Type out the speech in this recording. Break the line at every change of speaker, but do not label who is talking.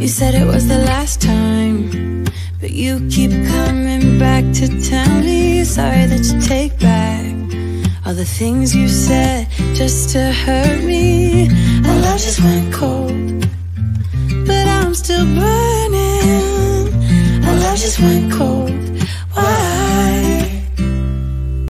You said it was the last time, but you keep coming back to tell me sorry that you take back all the things you said just to hurt me. Our love just went cold, but I'm still burning. Our love just went cold.